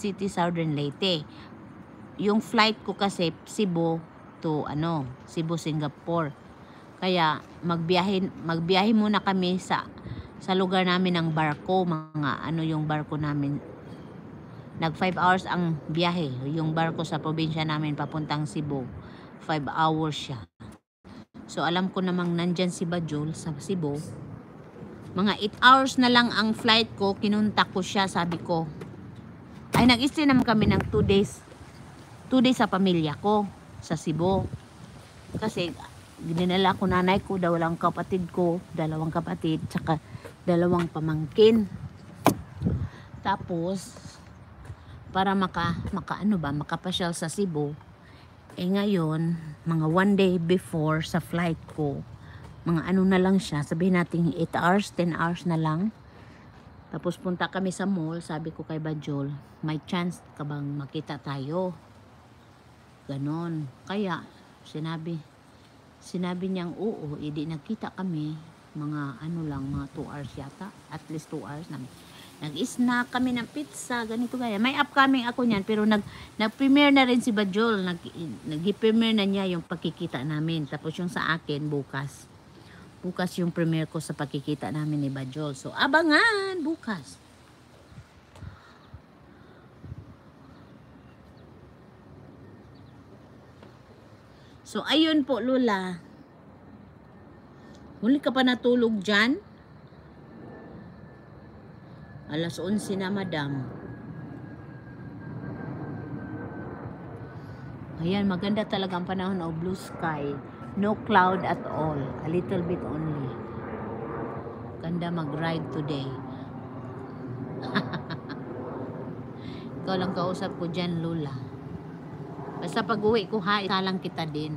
City, Southern Leyte. Yung flight ko kasi Cebu to ano, Cebu, Singapore. Kaya magbiyahe magbiyahe muna kami sa sa lugar namin ng barko, mga ano yung barko namin. Nag 5 hours ang biyahe, yung barko sa probinsya namin papuntang Cebu. 5 hours siya. So alam ko namang nandyan si Bajul sa Cebu. Mga 8 hours na lang ang flight ko, kinuntak ko siya, sabi ko. Ay nag-stay naman kami ng 2 days. 2 days sa pamilya ko sa Cebu. Kasi dinala ko nanay ko, dalawang kapatid ko, dalawang kapatid, tsaka dalawang pamangkin. Tapos, para maka, maka ano ba, makapasyal sa Cebu, eh ngayon, mga one day before sa flight ko, mga ano na lang siya, sabihin natin 8 hours, 10 hours na lang. Tapos punta kami sa mall, sabi ko kay Bajol, may chance ka bang makita tayo? Ganon. Kaya, sinabi, sinabi niyang oo, hindi nagkita kami, mga ano lang, mga 2 hours yata, at least 2 hours namin. Nag-snack kami ng pizza, ganito gaya. May upcoming ako niyan, pero nag, nag-premiere na rin si Bajol. Nag, nag-premiere na niya yung pagkikita namin. Tapos yung sa akin, bukas. Bukas yung premiere ko sa pagkikita namin ni Bajol. So, abangan bukas. So, ayun po, Lula. Huli ka pa natulog dyan? Alas 11 na, madam. Ayan, maganda talaga ang panahon of blue sky. No cloud at all. A little bit only. Ganda mag-ride today. Ikaw lang kausap ko dyan, Lula. Basta pag uwi ko ha, isalang kita din.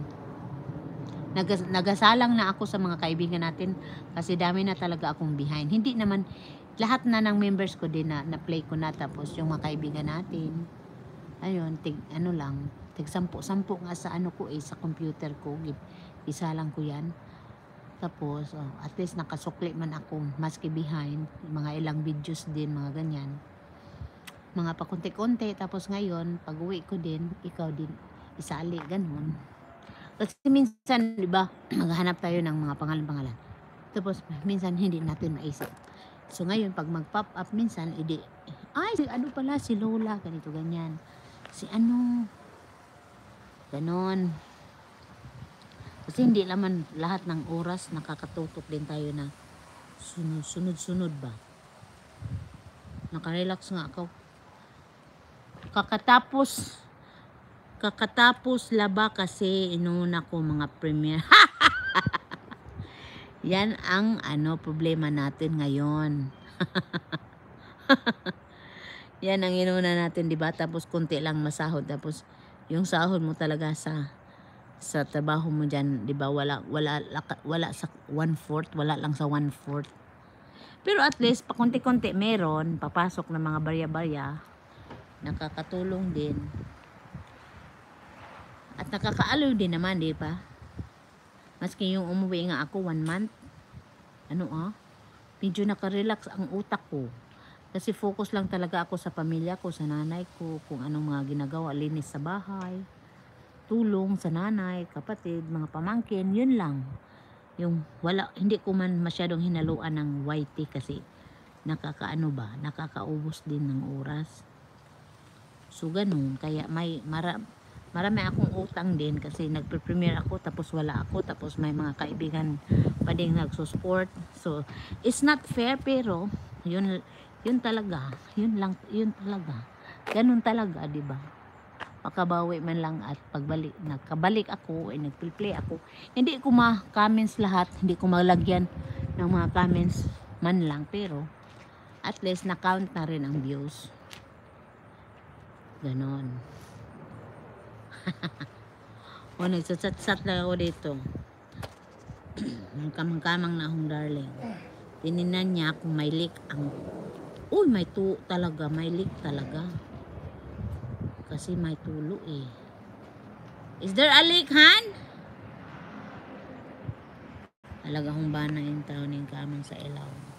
Nagas, nagasalang na ako sa mga kaibigan natin kasi dami na talaga akong behind. Hindi naman, lahat na ng members ko din na, na-play ko na tapos yung mga kaibigan natin. Ayun, tig, ano lang, tig sampu, sampu nga sa ano ko eh, sa computer ko. Isa lang ko yan. Tapos, oh, at least nakasukli man ako maski behind. Mga ilang videos din, mga ganyan mga pakunti-kunti tapos ngayon pag uwi ko din ikaw din isali ganun kasi minsan di ba maghanap tayo ng mga pangalan-pangalan tapos minsan hindi natin maisip so ngayon pag mag pop up minsan edi ay si ano pala si Lola ganito ganyan si ano ganon. Kasi hindi naman lahat ng oras nakakatutok din tayo na sunod-sunod ba? Nakarelax nga ako. Kakatapos kakatapos laba kasi inuna ko mga premiere yan ang ano problema natin ngayon. Yan ang inuna natin di ba? Tapos konti lang masahod tapos yung sahod mo talaga sa sa trabaho mo diyan di ba? Wala wala wala sa one fourth wala lang sa one fourth pero at least pa konti-konti meron papasok ng mga barya-barya nakakatulong din. At nakakaaliw din naman di ba? Maski yung umuwi nga ako one month ano ah medyo nakarelax ang utak ko kasi focus lang talaga ako sa pamilya ko sa nanay ko kung anong mga ginagawa linis sa bahay tulong sa nanay kapatid mga pamangkin yun lang yung wala hindi ko man masyadong hinaluan ng YT kasi nakakaano ba nakakaubos din ng oras So, ganun. Kaya may mara, marami akong utang din kasi nagpe-premiere ako tapos wala ako tapos may mga kaibigan pa din nagsusupport. So, it's not fair pero yun yun talaga. Yun lang yun talaga. Ganun talaga, 'di ba? Makabawi man lang at pagbalik nagkabalik ako ay nagplay ako. Hindi ko ma-comments lahat, hindi ko malagyan ng mga comments man lang pero at least na-count na rin ang views. Ganon. o, nagsatsat-sat lang ako dito. Kamang-kamang na akong darling. Tininan niya kung may leak ang... Uy, may tu talaga. May leak talaga. Kasi may tulo eh. Is there a leak, Han? Alaga kong bana yung tao ng kamang sa ilaw.